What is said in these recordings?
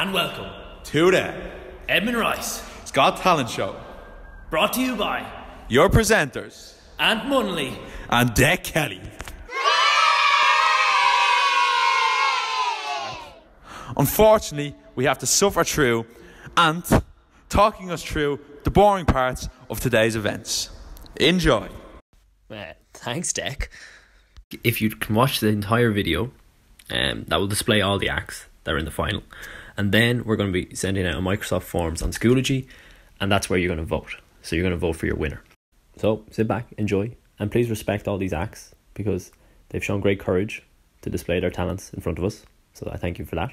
and welcome to the Edmund Rice, Scott Talent Show. brought to you by Your presenters, Ant Munley. and Deck Kelly. Unfortunately, we have to suffer through Ant talking us through the boring parts of today's events. Enjoy. Uh, thanks, Deck. If you can watch the entire video, um, that will display all the acts that are in the final. And then we're going to be sending out a Microsoft Forms on Schoology, and that's where you're going to vote. So you're going to vote for your winner. So sit back, enjoy, and please respect all these acts because they've shown great courage to display their talents in front of us. So I thank you for that.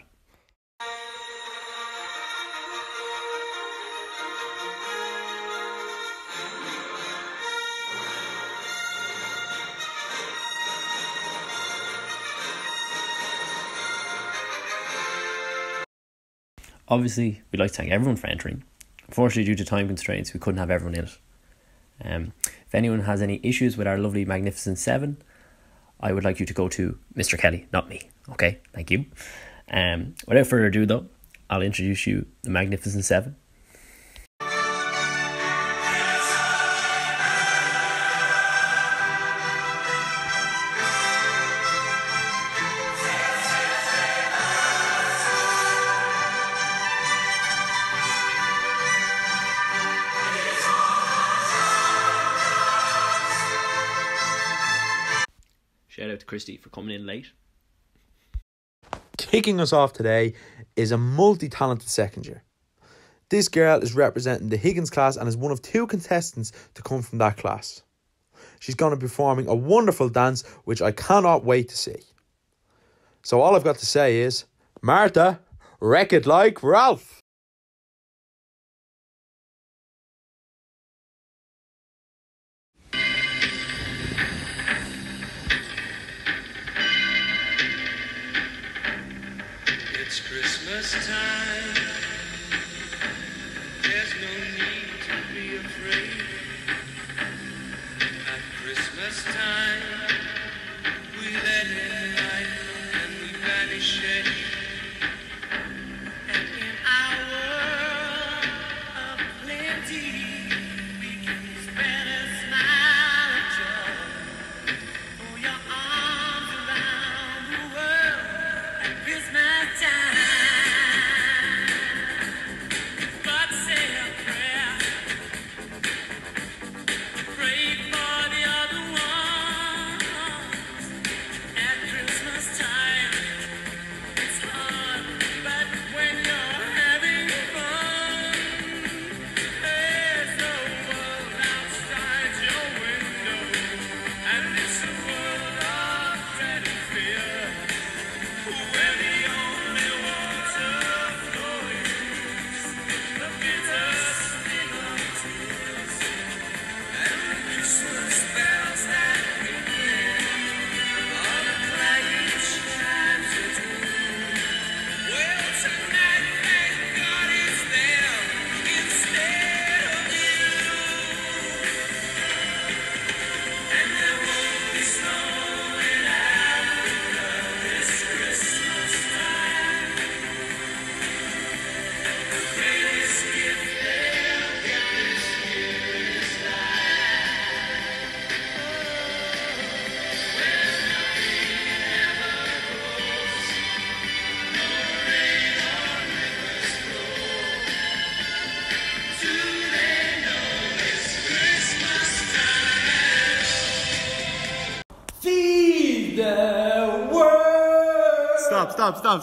Obviously, we'd like to thank everyone for entering. Unfortunately, due to time constraints, we couldn't have everyone in it. Um, if anyone has any issues with our lovely Magnificent Seven, I would like you to go to Mr. Kelly, not me. Okay, thank you. Um, without further ado, though, I'll introduce you the Magnificent Seven. Christy for coming in late. Kicking us off today is a multi talented second year. This girl is representing the Higgins class and is one of two contestants to come from that class. She's going to be performing a wonderful dance which I cannot wait to see. So, all I've got to say is, Martha, wreck it like Ralph.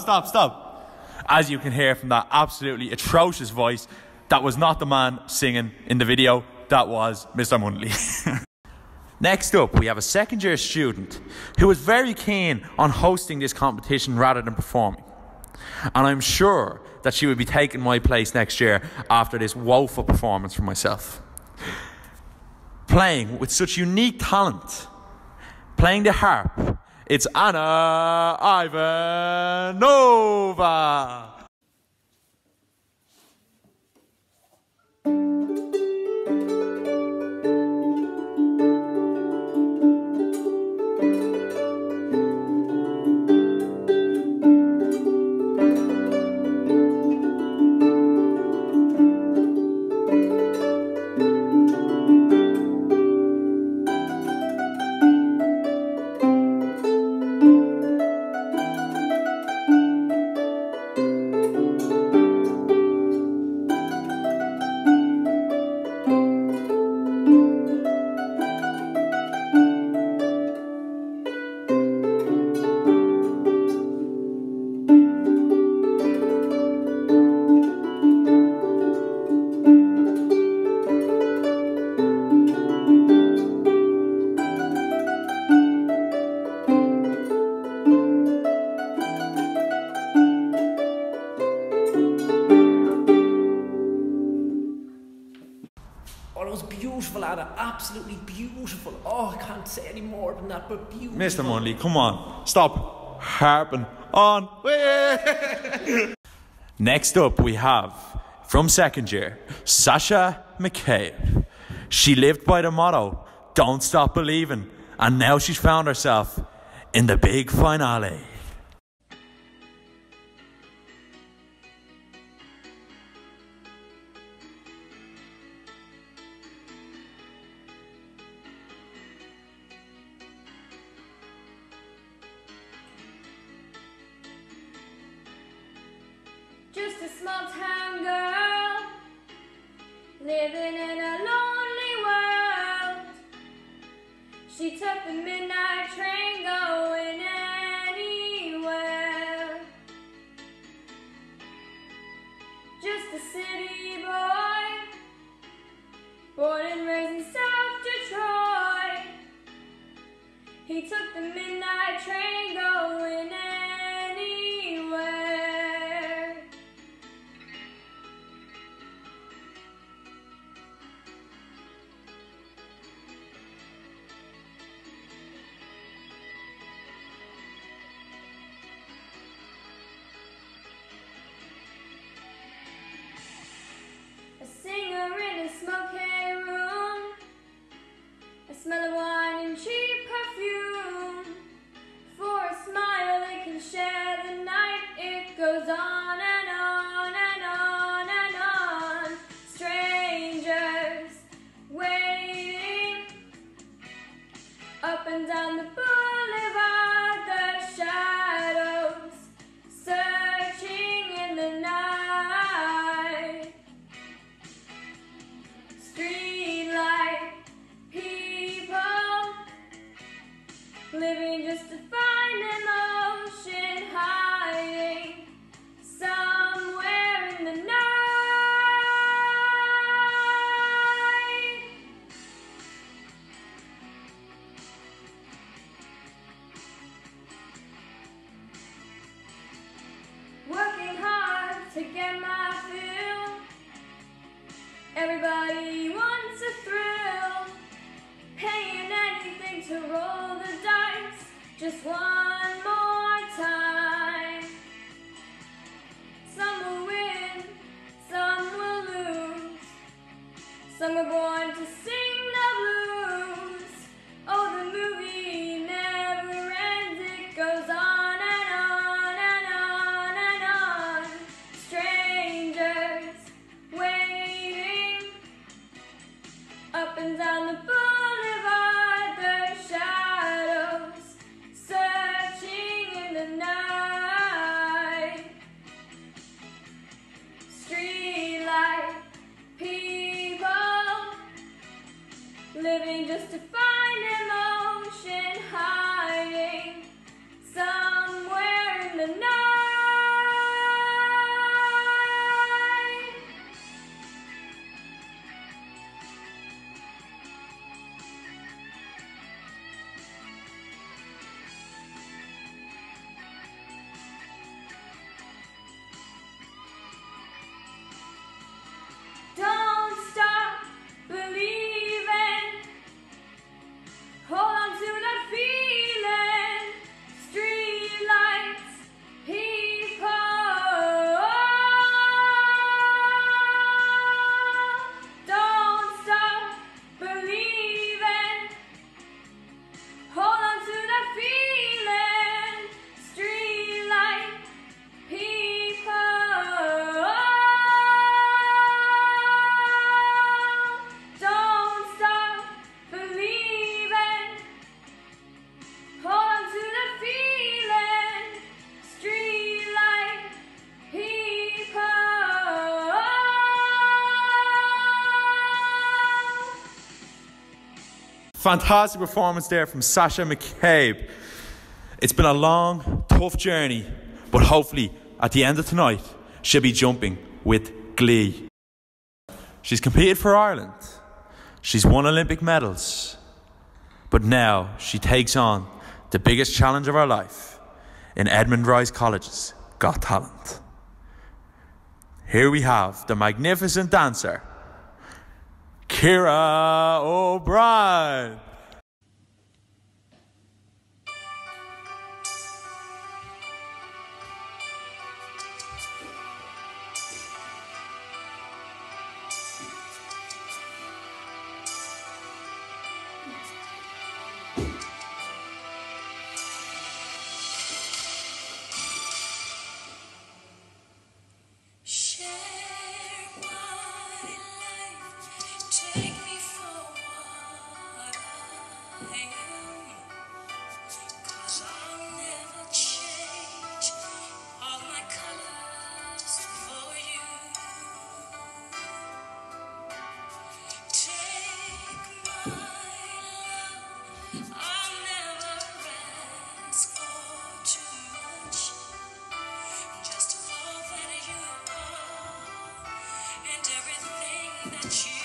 Stop, stop, stop. As you can hear from that absolutely atrocious voice, that was not the man singing in the video, that was Mr. Munley. Next up, we have a second year student who was very keen on hosting this competition rather than performing. And I'm sure that she will be taking my place next year after this woeful performance from myself. Playing with such unique talent, playing the harp, it's Anna Ivanova. testimony. Come on, stop harping on. Next up, we have from second year, Sasha McCabe. She lived by the motto, Don't Stop Believing, and now she's found herself in the big finale. Fantastic performance there from Sasha McCabe. It's been a long, tough journey, but hopefully at the end of tonight, she'll be jumping with glee. She's competed for Ireland, she's won Olympic medals, but now she takes on the biggest challenge of her life in Edmund Rice College's Got Talent. Here we have the magnificent dancer. Kira O'Brien. Everything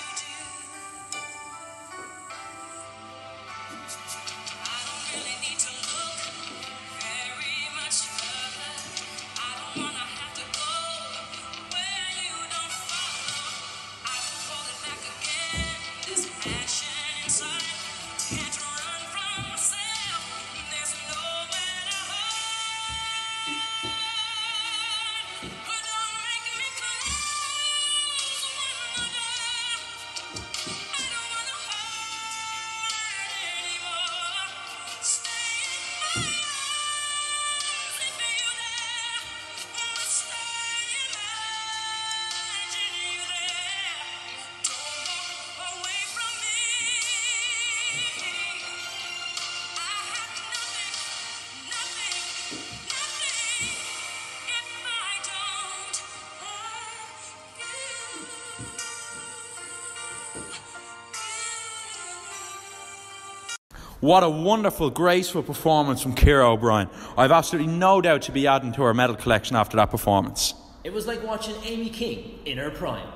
What a wonderful, graceful performance from Kira O'Brien. I've absolutely no doubt to be adding to her medal collection after that performance. It was like watching Amy King in her prime.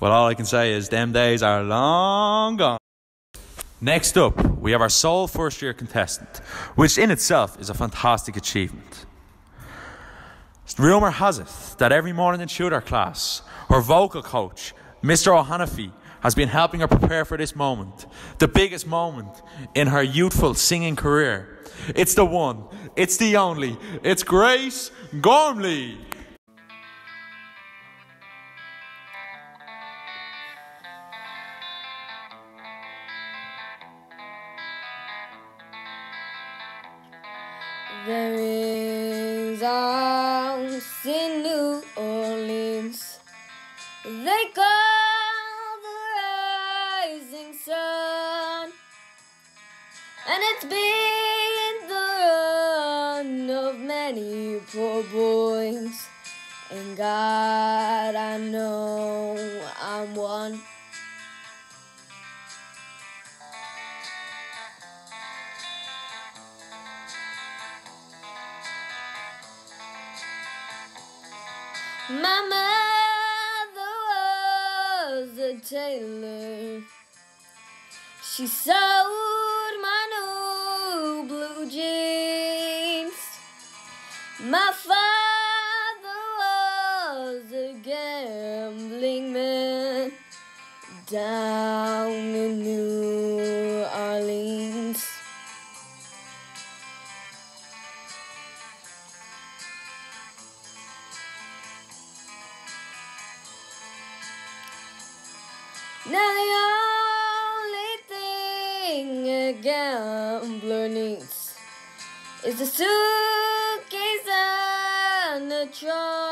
Well, all I can say is them days are long gone. Next up, we have our sole first year contestant, which in itself is a fantastic achievement. Rumour has it that every morning in tutor class, her vocal coach, Mr. O'Hanafi, has been helping her prepare for this moment, the biggest moment in her youthful singing career. It's the one, it's the only, it's Grace Gormley. There is house poor boys. And God, I know I'm one. My mother was a tailor. She sewed gambling man down in New Orleans. Now the only thing a gambler needs is a suitcase and a trunk.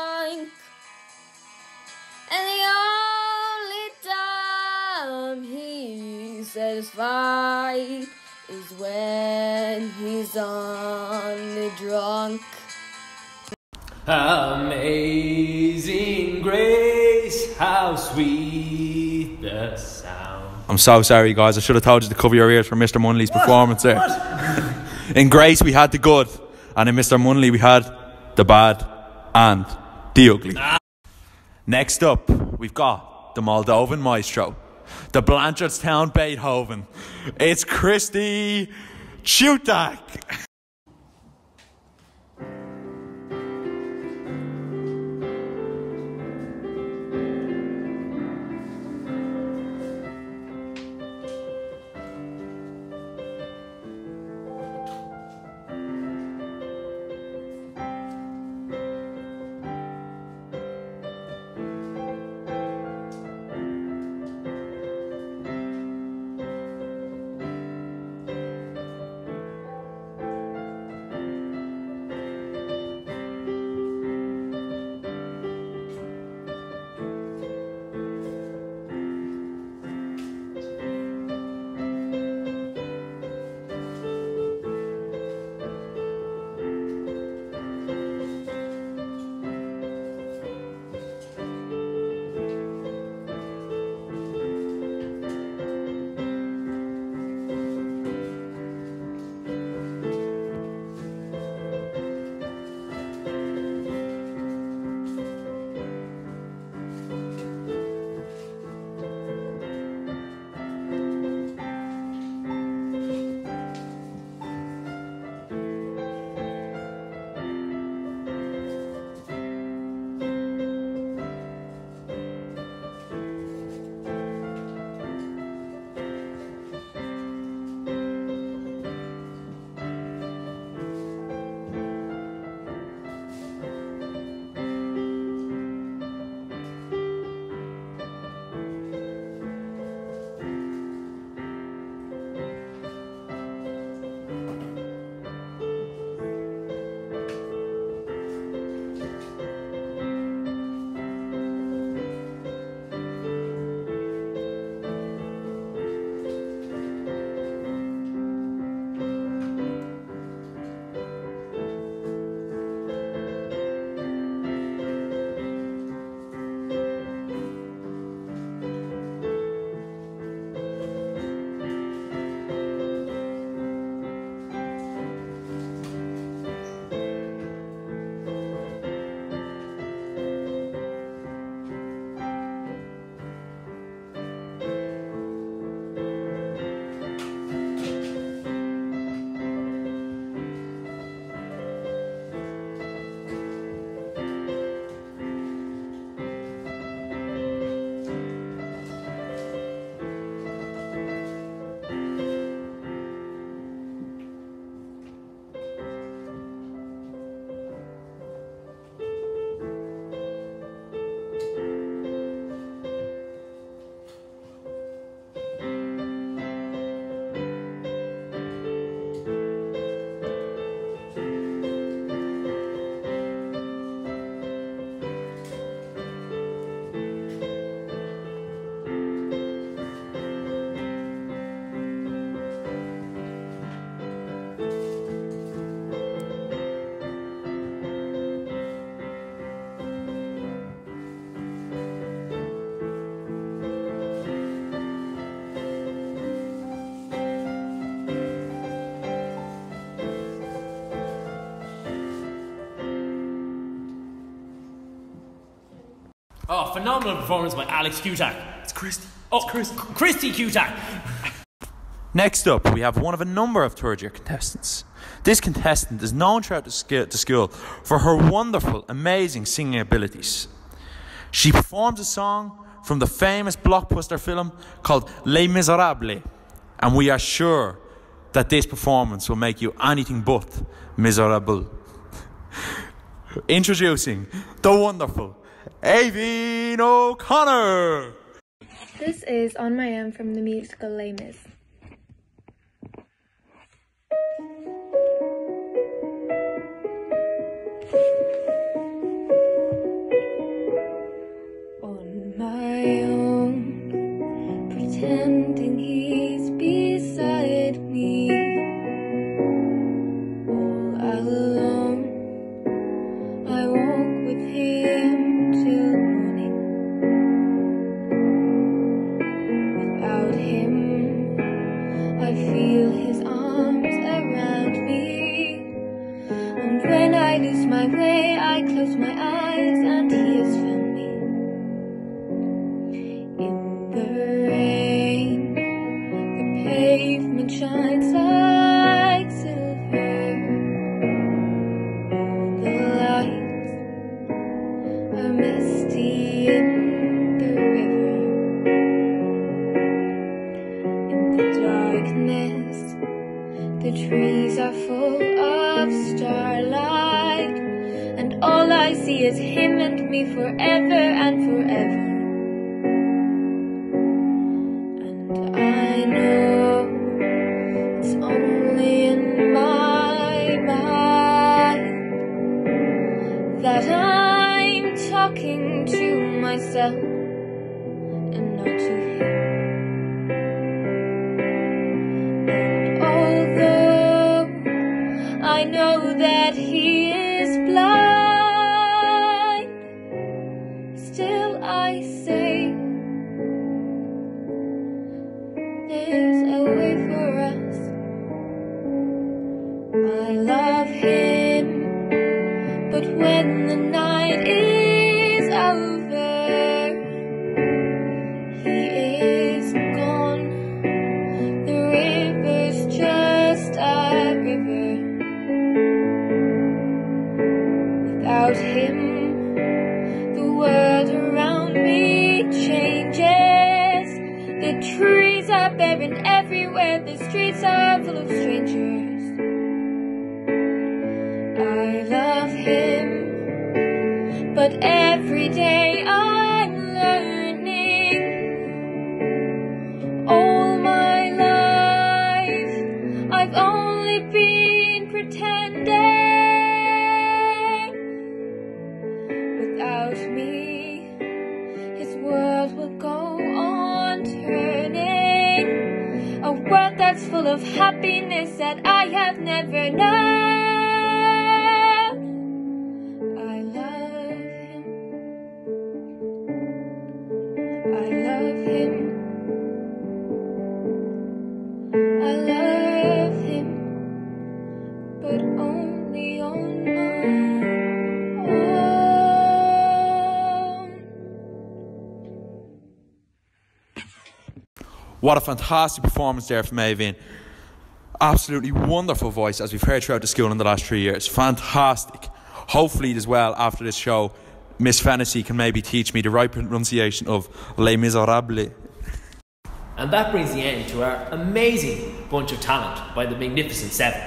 Satisfied is when he's on the drunk. Amazing grace, how sweet the sound. I'm so sorry, guys. I should have told you to cover your ears for Mr. Munley's performance there. in Grace, we had the good, and in Mr. Munley, we had the bad and the ugly. Ah. Next up, we've got the Moldovan maestro, the Blanchardstown Beethoven. It's Christy Chutak. Oh, phenomenal performance by Alex Cusack. It's Christy. Oh, Chris, Christy Cusack. Next up, we have one of a number of third year contestants. This contestant is known throughout the school for her wonderful, amazing singing abilities. She performs a song from the famous blockbuster film called Les Miserables, and we are sure that this performance will make you anything but miserable. Introducing the wonderful Avine O'Connor. This is On My Own from the musical Les Mis. On my own, pretending the streets are full of strangers. I love him, but every of happiness that I have never known. I love him. I love him. I love him, but only on my. What a fantastic performance there from Avin. Absolutely wonderful voice, as we've heard throughout the school in the last three years. Fantastic. Hopefully, as well, after this show, Miss Fantasy can maybe teach me the right pronunciation of Les Miserables. And that brings the end to our amazing bunch of talent by the Magnificent Seven.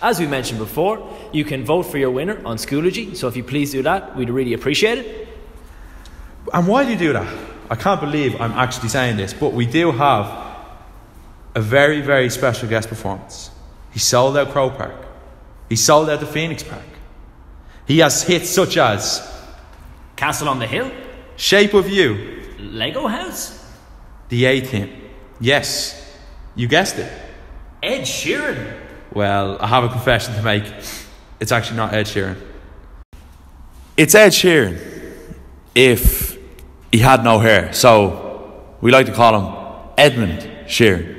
As we mentioned before, you can vote for your winner on Schoology, so if you please do that, we'd really appreciate it. And why do you do that? I can't believe I'm actually saying this, but we do have a very, very special guest performance. He sold out Croke Park. He sold out the Phoenix Park. He has hits such as Castle on the Hill, Shape of You, Lego House, The A Team. Yes, you guessed it. Ed Sheeran, Well, I have a confession to make. It's actually not Ed Sheeran. It's Ed Sheeran if he had no hair. So we like to call him Edmund Sheeran.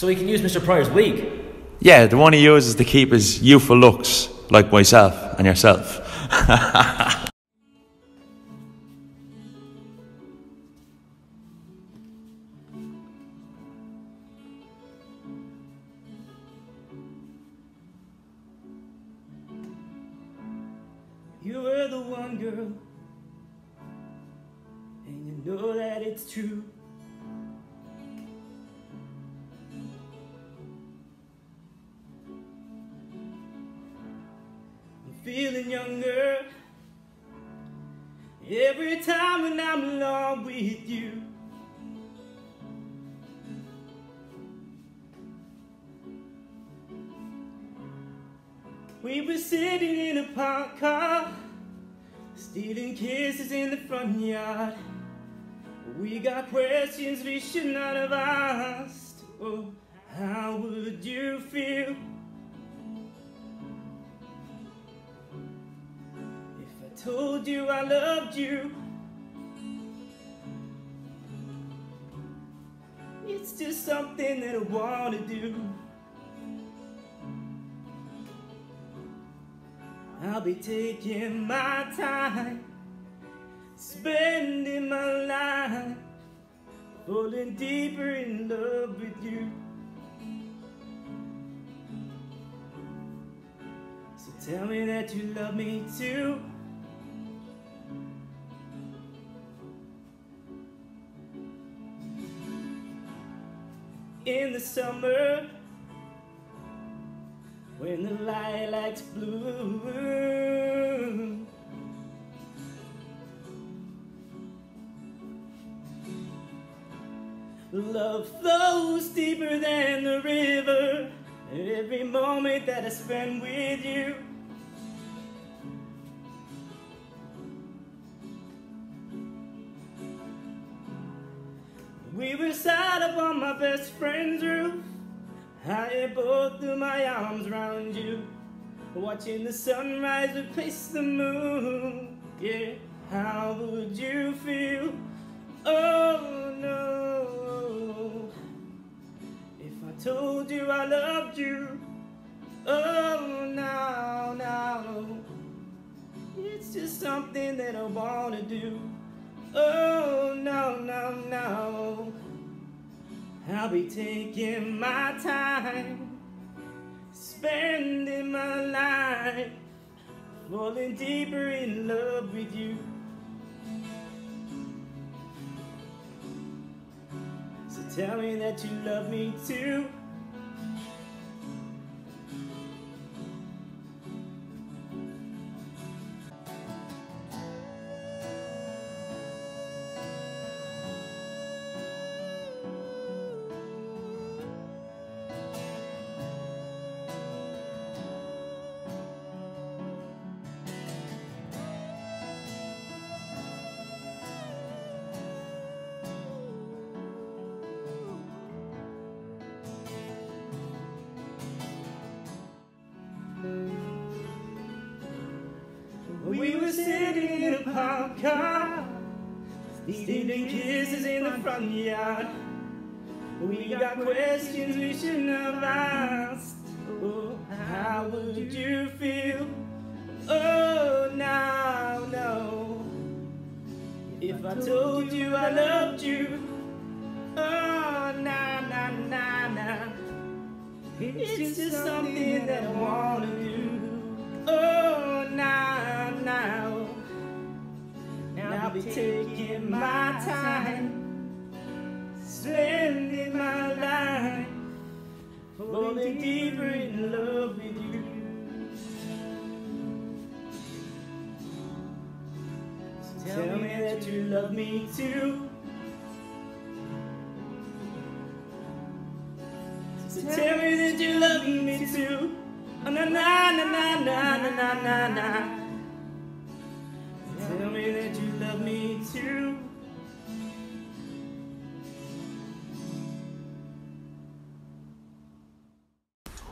So he can use Mr. Pryor's wig. Yeah, the one he uses to keep his youthful looks, like myself and yourself. every time when I'm alone with you. We were sitting in a parked car, stealing kisses in the front yard. We got questions we should not have asked. Oh, how would you feel told you I loved you? It's just something that I want to do. I'll be taking my time, spending my life, falling deeper in love with you. So tell me that you love me too. In the summer, when the lilacs bloom. Love flows deeper than the river. Every moment that I spend with you. Sat up on my best friend's roof. I both of my arms around you, watching the sunrise replace the moon. Yeah, how would you feel? Oh no, if I told you I loved you. Oh no, no, it's just something that I wanna do. Oh no, no, no. I'll be taking my time, spending my life, falling deeper in love with you. So tell me that you love me too. We were sitting in a parked car, stealing kisses in the front yard. We got questions we shouldn't have asked. Oh, how would you feel? Oh, no, no. If I told you I loved you. Oh, na, na, na, na. It's just something that I wanna do. Be taking my time, spending my life, falling deeper in love with you. So tell me that you love me too. So tell me that you love me too. Oh, na na na na na na na na too.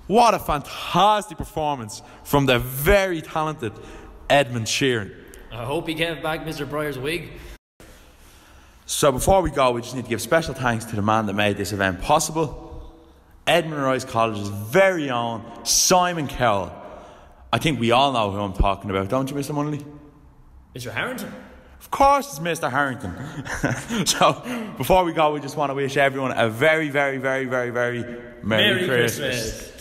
What a fantastic performance from the very talented Edmund Sheeran. I hope he gave back Mr. Breyer's wig. So before we go, we just need to give special thanks to the man that made this event possible. Edmund Rice College's very own Simon Cowell. I think we all know who I'm talking about, don't you, Mr. Munnelly? Mr. Harrington. Of course, it's Mr. Harrington. so, before we go, we just want to wish everyone a very, very, very, very, very Merry, Merry Christmas. Christmas.